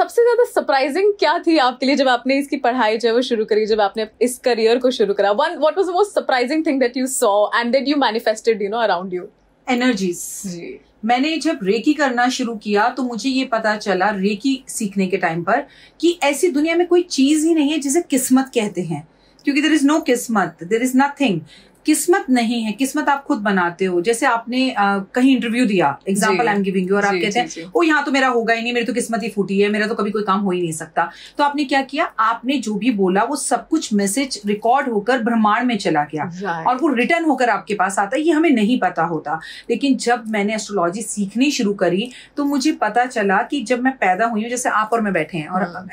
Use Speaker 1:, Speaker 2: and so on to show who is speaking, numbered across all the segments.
Speaker 1: सबसे ज़्यादा सरप्राइजिंग क्या थी आपके लिए जब आपने इसकी पढ़ाई जो है वो शुरू करी जब आपने इस करियर को शुरू करा? One what was the most surprising thing that you saw and that you manifested you know around you
Speaker 2: energies
Speaker 1: जी।
Speaker 2: मैंने जब रेकी करना शुरू किया तो मुझे ये पता चला रेकी सीखने के टाइम पर कि ऐसी दुनिया में कोई चीज़ ही नहीं है जिसे किस्मत कहते हैं। क्योंकि देर इज़ नो किस्मत देर इज़ नथिंग किस्मत नहीं है किस्मत आप खुद बनाते हो। जैसे आपने आ, कहीं इंटरव्यू दिया example I am giving you और आप कहते हैं ओ यहाँ तो मेरा होगा ही नहीं मेरी तो किस्मत ही फूटी है मेरा तो कभी कोई काम हो ही नहीं सकता। तो आपने क्या किया? आपने जो भी बोला वो सब कुछ मैसेज रिकॉर्ड होकर ब्रह्मांड में चला गया। और वो रिटर्न होकर आपके पास आता है ये हमें नहीं पता होता। लेकिन जब मैंने एस्ट्रोलॉजी सीखनी शुरू करी तो मुझे पता चला कि जब मैं पैदा हुई हूँ जैसे आप और मैं बैठे हैं और
Speaker 1: हाँ।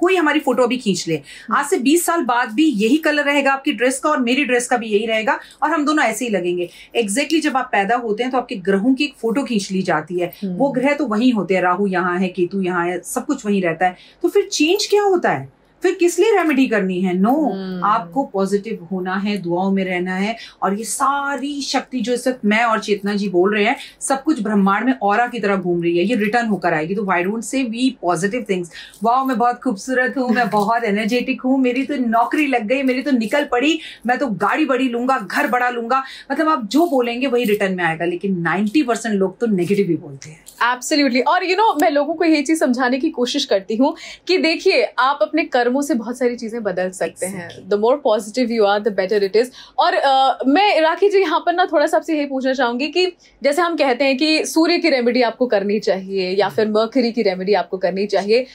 Speaker 2: कोई हमारी फ़ोटो अभी खींच ले। आज से 20 साल बाद भी यही कलर रहेगा आपकी ड्रेस का और मेरी ड्रेस का भी यही रहेगा। और हम दोनों ऐसे ही लगेंगे। एग्जैक्टली exactly जब आप पैदा होते हैं तो आपके ग्रहों की एक फ़ोटो खींच ली जाती है।
Speaker 1: हम्म।
Speaker 2: वो ग्रह तो वही होते हैं राहु यहाँ है केतु यहाँ है सब कुछ वही रहता है। तो फिर चेंज क्या होता है? फिर किस लिए रेमेडी करनी है? No
Speaker 1: hmm.
Speaker 2: आपको पॉजिटिव होना है दुआओं में रहना है और ये सारी शक्ति जो इस वक्त मैं और चेतना जी बोल रहे हैं सब कुछ ब्रह्मांड में और की तरह घूम रही है। ये रिटर्न होकर आएगी। तो why don't say we positive things wow मैं बहुत खूबसूरत हूँ मैं बहुत एनर्जेटिक हूँ मेरी तो नौकरी लग गई मेरी तो निकल पड़ी मैं तो गाड़ी बड़ी लूँगा घर बड़ा लूँगा। मतलब आप जो बोलेंगे वही रिटर्न में आएगा लेकिन नाइन्टी परसेंट लोग तो नेगेटिव ही बोलते हैं।
Speaker 1: एब्सोल्युटली और यू you नो know, मैं लोगों को ये चीज़ समझाने की कोशिश करती हूँ कि देखिए आप अपने कर्मों से बहुत सारी चीज़ें बदल सकते हैं। The more positive you are the better it is और अ, मैं राखी जी यहाँ पर ना थोड़ा सा आपसे यही पूछना चाहूँगी कि जैसे हम कहते हैं कि सूर्य की रेमेडी आपको करनी चाहिए या फिर मर्करी की रेमेडी आपको करनी चाहिए।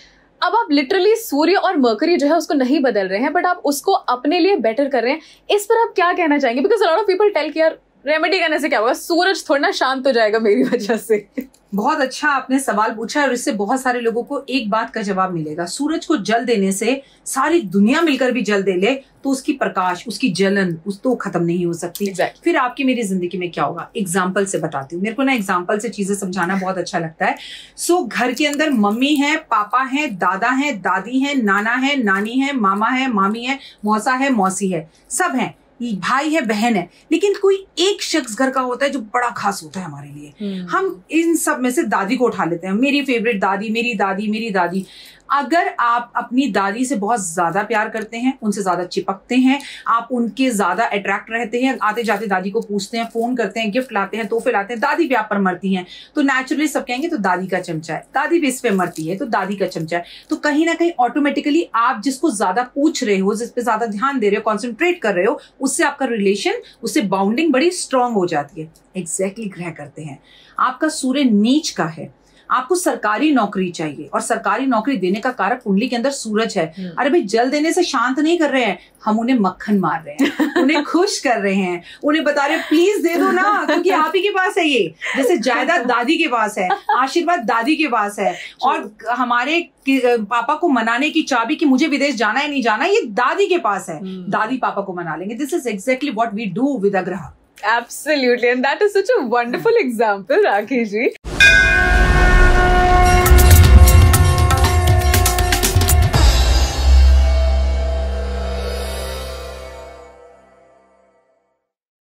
Speaker 1: अब आप लिटरली सूर्य और मर्करी जो है उसको नहीं बदल रहे हैं बट आप उसको अपने लिए बेटर कर रहे हैं। इस पर आप क्या कहना चाहेंगे? Because lot of people tell कि यार रेमेडी करने से क्या होगा? सूरज थोड़ा ना शांत हो जाएगा मेरी वजह से।
Speaker 2: बहुत अच्छा आपने सवाल पूछा और इससे बहुत सारे लोगों को एक बात का जवाब मिलेगा। सूरज को जल देने से सारी दुनिया मिलकर भी जल दे ले तो उसकी प्रकाश उसकी जलन उस तो खत्म नहीं हो सकती।
Speaker 1: Exactly.
Speaker 2: फिर आपकी मेरी ज़िंदगी में क्या होगा? एग्ज़ाम्पल से बताती हूँ। मेरे को ना एग्ज़ाम्पल से चीज़ें समझाना बहुत अच्छा लगता है। सो so, घर के अंदर मम्मी है पापा है दादा है दादी है नाना है नानी है मामा है मामी है मौसा है मौसी है। सब है। भाई है बहन है। लेकिन कोई एक शख्स घर का होता है जो बड़ा खास होता है हमारे लिए। हम इन सब में से दादी को उठा लेते हैं। मेरी फेवरेट दादी मेरी दादी मेरी दादी। अगर आप अपनी दादी से बहुत ज़्यादा प्यार करते हैं, उनसे ज़्यादा चिपकते हैं, आप उनके ज़्यादा अट्रैक्ट रहते हैं आते जाते दादी को पूछते हैं फ़ोन करते हैं गिफ्ट लाते हैं, तोहफे लाते हैं, दादी भी आप पर मरती हैं। तो नेचुरली सब कहेंगे तो दादी का चमचा है। दादी भी इस पर मरती है तो दादी का चमचा है। तो कहीं ना कहीं ऑटोमेटिकली आप जिसको ज़्यादा पूछ रहे हो, जिस पे ज़्यादा ध्यान दे रहे हो कॉन्सेंट्रेट कर रहे हो, उससे आपका रिलेशन उससे बाउंडिंग बड़ी स्ट्रांग हो जाती है। एग्जैक्टली exactly ग्रह करते हैं। आपका सूर्य नीच का है। आपको सरकारी नौकरी चाहिए और सरकारी नौकरी देने का कारक कुंडली के अंदर सूरज है।
Speaker 1: हम्म।
Speaker 2: अरे भाई जल देने से शांत नहीं कर रहे हैं। हम उन्हें मक्खन मार रहे हैं उन्हें खुश कर रहे हैं उन्हें बता रहे प्लीज़ दे दो ना क्योंकि आप ही के पास है ये। जैसे जायदाद दादी के पास है आशीर्वाद दादी के पास है। और हमारे पापा को मनाने की चाबी कि मुझे विदेश जाना है नहीं जाना ये दादी के पास है।
Speaker 1: हम्म।
Speaker 2: दादी पापा को मना लेंगे। This is exactly what we do with अग्रह
Speaker 1: Absolutely. And that is such a wonderful example, Rakhi ji.